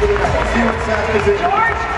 George